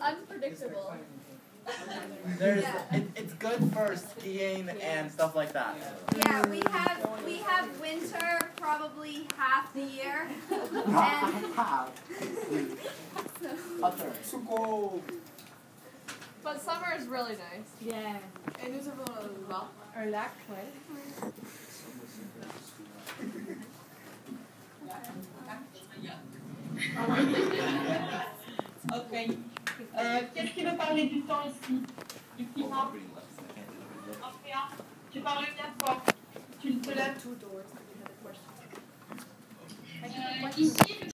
Unpredictable. There's it, it's good for skiing and stuff like that. Yeah, we have we have winter probably half the year. And Half. Utter. 수고. But summer is really nice. Yeah. Et nous avons un lac. Un lac, ouais. Ok. Euh, Qu'est-ce qui veut parler du temps ici Du climat Andrea, tu parles bien fort. Tu te lèves. Euh, ici,